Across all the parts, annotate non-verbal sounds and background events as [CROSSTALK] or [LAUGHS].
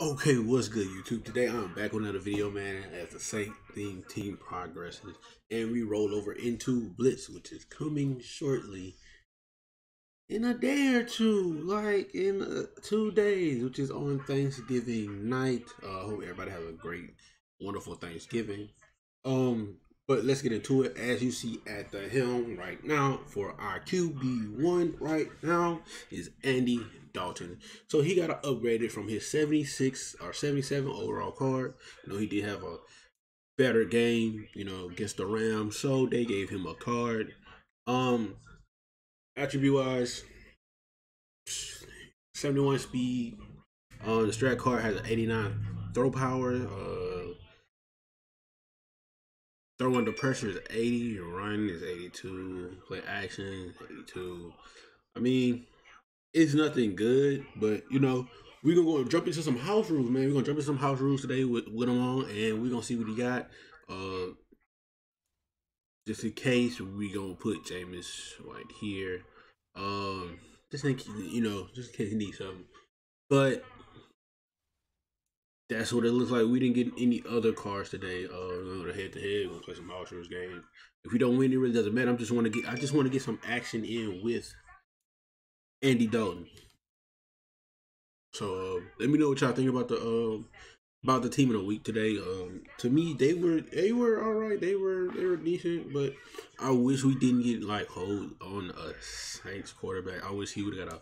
Okay, what's good, YouTube? Today I'm back with another video, man, as the Saints theme team progresses, and we roll over into Blitz, which is coming shortly in a day or two, like in uh, two days, which is on Thanksgiving night. I uh, hope everybody has a great, wonderful Thanksgiving. Um, but let's get into it. As you see at the helm right now for our QB1 right now is Andy Dalton. So he got upgraded from his 76 or 77 overall card. You know, he did have a better game, you know, against the Rams. So they gave him a card. Um attribute wise 71 speed. Uh, the strat card has an 89 throw power. Uh Throw under pressure is 80, run is 82, play action 82. I mean, it's nothing good, but you know, we're gonna go jump into some house rules, man. We're gonna jump into some house rules today with, with him on, and we're gonna see what he got. Uh just in case we gonna put Jameis right here. Um just think you know, just in case he needs something. But that's what it looks like. We didn't get any other cards today. Uh, the head to head. We'll play some Ultras game. If we don't win, it really doesn't matter. I'm just want to get. I just want to get some action in with Andy Dalton. So uh, let me know what y'all think about the uh, about the team of the week today. Um, to me, they were they were all right. They were they were decent, but I wish we didn't get like hold on a Saints quarterback. I wish he would have got a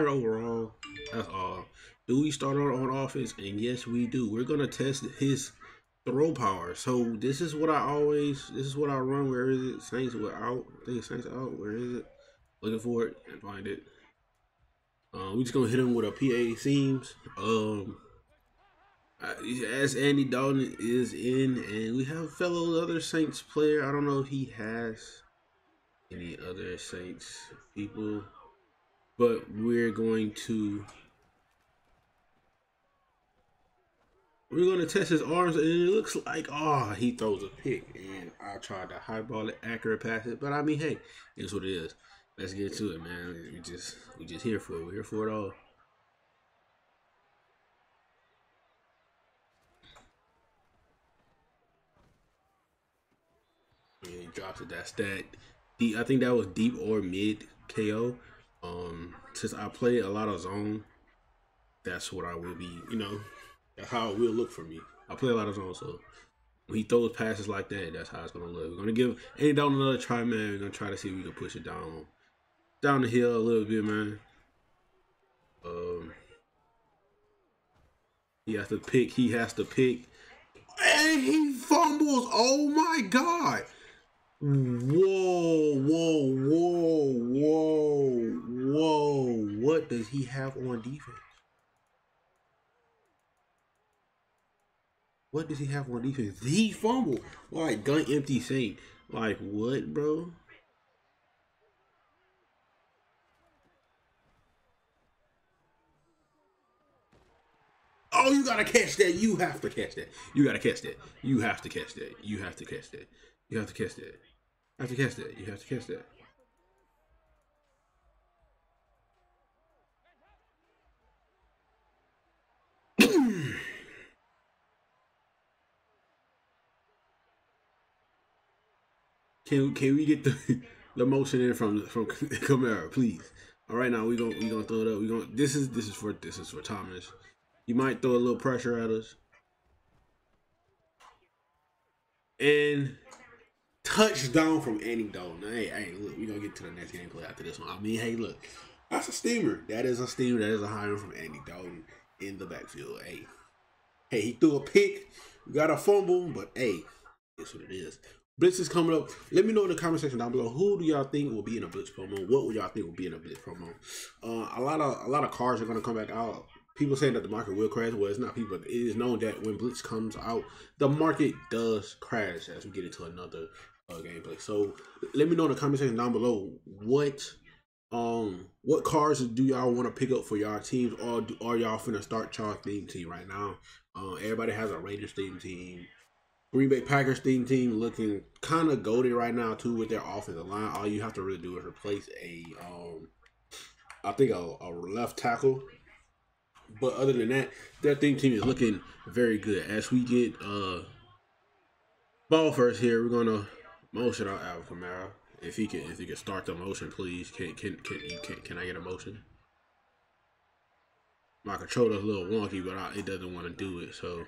overall. That's all. Do we start on offense? And yes, we do. We're gonna test his throw power. So this is what I always this is what I run. Where is it? Saints were out. I think Saints out. Where is it? Looking for it and find it. Uh, we just gonna hit him with a PA seams. Um as Andy Dalton is in, and we have fellow other Saints player. I don't know if he has any other Saints people, but we're going to We're gonna test his arms, and it looks like oh he throws a pick, and I tried to highball it, accurate pass it, but I mean hey, it's what it is. Let's get to it, man. We just we just here for it. We're here for it all. And he drops it. That's that. I think that was deep or mid KO. Um, since I play a lot of zone, that's what I will be. You know, how it will look for me. I play a lot of zone, so when he throws passes like that, that's how it's gonna look. We're gonna give Andy Dalton another try, man. We're gonna try to see if we can push it down down the hill a little bit, man. Um he has to pick, he has to pick. And he fumbles. Oh my god. Whoa, whoa, whoa. What does he have on defense? What does he have on defense? The fumble. Like gun empty saint. Like what, bro? Oh, you gotta catch that. You have to catch that. You gotta catch that. You have to catch that. You have to catch that. You have to catch that. You have to catch that. You have to catch that. Can can we get the [LAUGHS] the motion in from from [LAUGHS] Kamara, please? All right, now we gonna we gonna throw it up. We gonna this is this is for this is for Thomas. You might throw a little pressure at us. And touchdown from Andy Dalton. Hey, hey, look, we gonna get to the next gameplay after this one. I mean, hey, look, that's a steamer. That is a steamer. That is a hire from Andy Dalton in the backfield. Hey, hey, he threw a pick. We got a fumble, but hey, that's what it is. Blitz is coming up. Let me know in the comment section down below who do y'all think will be in a Blitz promo. What would y'all think will be in a Blitz promo? Uh, a lot of a lot of cars are gonna come back out. People saying that the market will crash. Well, it's not people. It is known that when Blitz comes out, the market does crash as we get into another uh, gameplay. So let me know in the comment section down below what um what cars do y'all want to pick up for y'all teams, or do, are y'all finna start y'all theme team right now? Uh, everybody has a Raiders theme team. Green Bay Packers theme team looking kind of goaded right now too with their offensive line. All you have to really do is replace a, um, I think a, a left tackle But other than that, their theme team is looking very good. As we get uh ball first here, we're gonna motion out Alvin Kamara. If he can if he can start the motion, please. Can can can can, can I get a motion? My controller's a little wonky, but I, it doesn't want to do it, so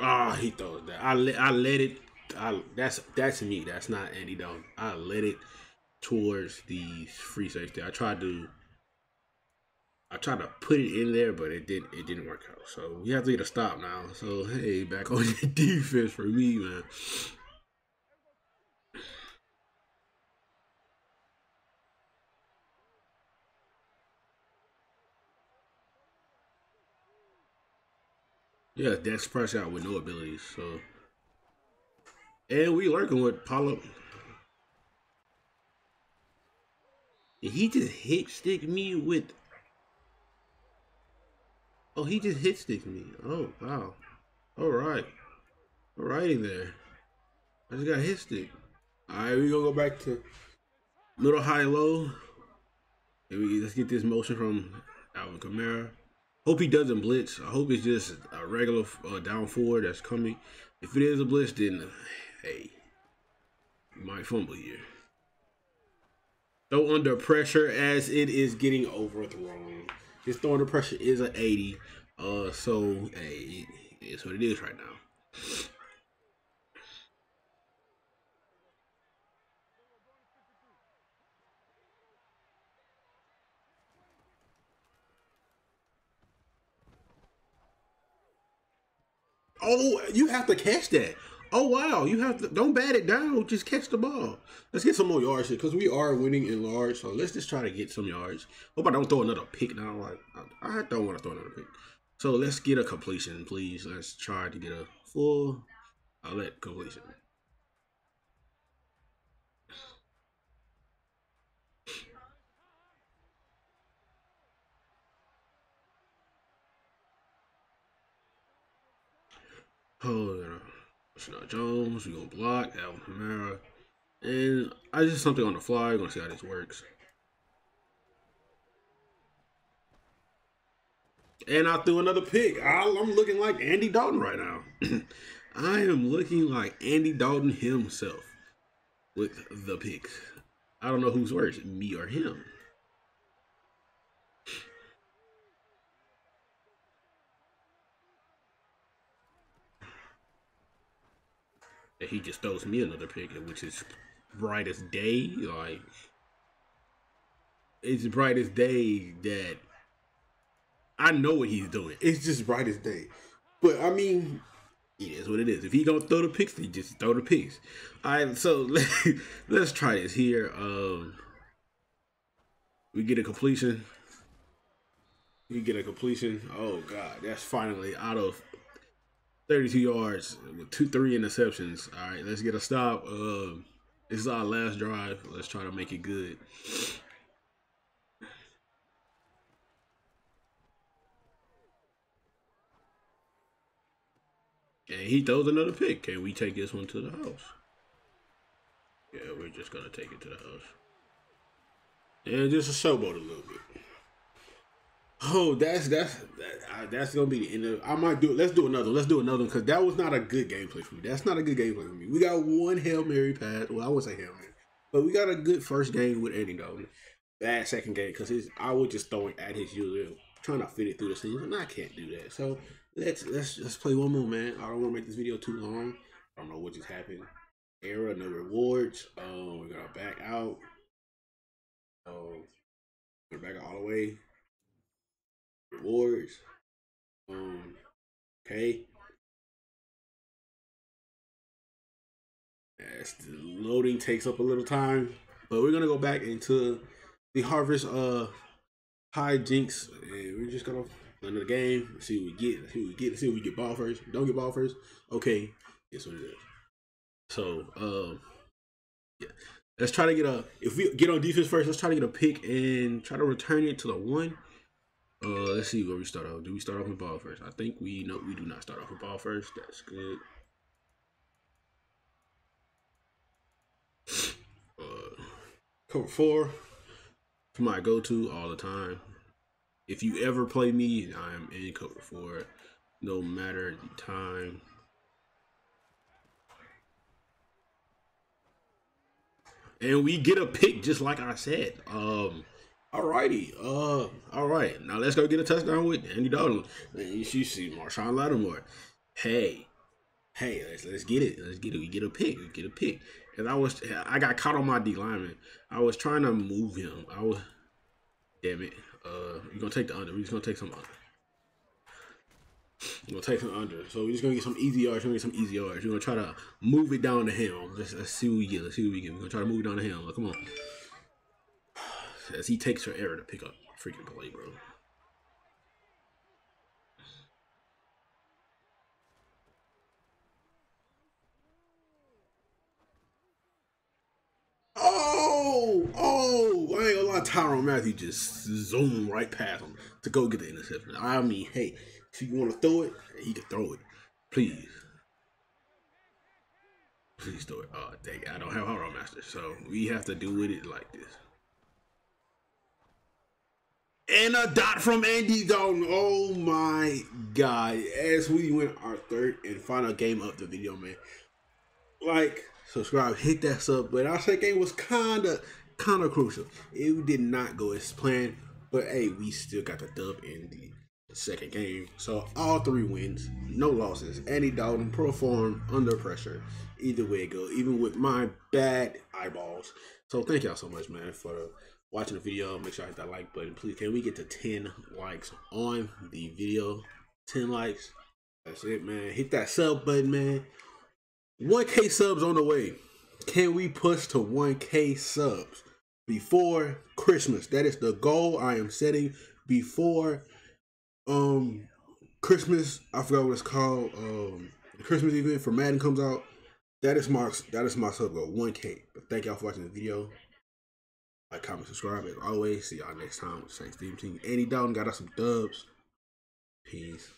Ah, oh, he throws that. I let I let it. I that's that's me. That's not Andy Dalton. I let it towards the free safety. I tried to. I tried to put it in there, but it didn't. it didn't work out. So we have to get a stop now. So hey, back on [LAUGHS] the defense for me, man. Yeah, Dak Prescott with no abilities. So, and we lurking with Paulo. He just hit stick me with. Oh, he just hit stick me. Oh wow. All right. All righty there. I just got hit stick. All right, we gonna go back to little high low. And we let's get this motion from Alvin Kamara. Hope he doesn't blitz. I hope it's just a regular uh, down four that's coming. If it is a blitz, then hey, you might fumble here. Throw under pressure as it is getting overthrown. His throw under pressure is an 80. Uh, so hey, it's what it is right now. Oh, you have to catch that. Oh wow, you have to don't bat it down, just catch the ball. Let's get some more yards here because we are winning in large. So let's just try to get some yards. Hope I don't throw another pick now. Like I, I don't want to throw another pick. So let's get a completion, please. Let's try to get a full. I'll let completion. It's not Jones. We're gonna block Alvin Kamara. And I just something on the fly. We're gonna see how this works. And I threw another pick. I'm looking like Andy Dalton right now. [CLEARS THROAT] I am looking like Andy Dalton himself with the picks. I don't know who's worse, me or him. He just throws me another pick, which is bright as day. Like it's bright as day that I know what he's doing. It's just bright as day. But I mean, it is what it is. If he gonna throw the picks, he just throw the picks. All right, so [LAUGHS] let's try this here. Um, we get a completion. We get a completion. Oh god, that's finally out of 32 yards with two, three interceptions. All right, let's get a stop. Uh, this is our last drive. Let's try to make it good. And he throws another pick. Can we take this one to the house? Yeah, we're just gonna take it to the house. And just a showboat a little bit. Oh, that's that's that, that's gonna be the end of. I might do. Let's do another. Let's do another because that was not a good gameplay for me. That's not a good gameplay for me. We got one hail mary pass. Well, I would say hail mary, but we got a good first game with Andy Dalton. Bad second game because his I was just throwing at his usual, trying to fit it through the seams, and I can't do that. So let's let's let's play one more, man. I don't want to make this video too long. I don't know what just happened. Error, no rewards. Oh, we're gonna back out. Oh, we're back out all the way rewards. Um, okay. As the loading takes up a little time, but we're gonna go back into the harvest uh high jinx, and we're just gonna run the game, see what we get, see what we get, see what we get ball first. Don't get ball first. Okay, guess what it is. So, um, yeah, let's try to get a. If we get on defense first, let's try to get a pick and try to return it to the one. Uh, let's see where we start off. Do we start off with ball first? I think we know we do not start off with ball first. That's good. Uh, cover four. my go-to all the time. If you ever play me, I am in cover four, no matter the time. And we get a pick just like I said. Um Alrighty, uh, all right. Now let's go get a touchdown with Andy Dalton. You see Marshon Lattimore. Hey, hey, let's let's get it. Let's get it. We get a pick. We get a pick. And I was I got caught on my D lineman. I was trying to move him. I was damn it. Uh you're gonna take the under. We're just gonna take some under. We're gonna take some under. So we're just gonna get some easy yards. We're gonna get some easy yards. We're gonna try to move it down to him. Let's, let's see what we get. Let's see what we get. We're gonna try to move it down to him. Come on as he takes her error to pick up freaking play, bro. Oh, oh, I ain't gonna lie, Tyrann Mathieu just zoomed right past him to go get the interception. I mean, hey, if you want to throw it, he can throw it. Please. Please throw it. Oh, dang, I don't have Hard Master, so we have to do with it like this. And a dot from Andy Dalton. Oh my god. As we win our third and final game of the video, man. Like, subscribe, hit that sub. But our second game was kinda kinda crucial. It did not go as planned. But hey, we still got the dub in the second game. So all three wins, no losses. Andy Dalton performed under pressure. Either way it go, even with my bad eyeballs. So thank y'all so much, man, for watching the video. Make sure I hit that like button. Please, can we get to 10 likes on the video? 10 likes. That's it, man. Hit that sub button, man. 1K subs on the way. Can we push to 1K subs before Christmas? That is the goal I am setting before um Christmas. I forgot what it's called. Um the Christmas event for Madden comes out. That is my that is my sub goal, 1K. But thank y'all for watching the video. Like, comment, subscribe. As always, see y'all next time with Saints Theme Team. Andy Dalton got us some dubs. Peace.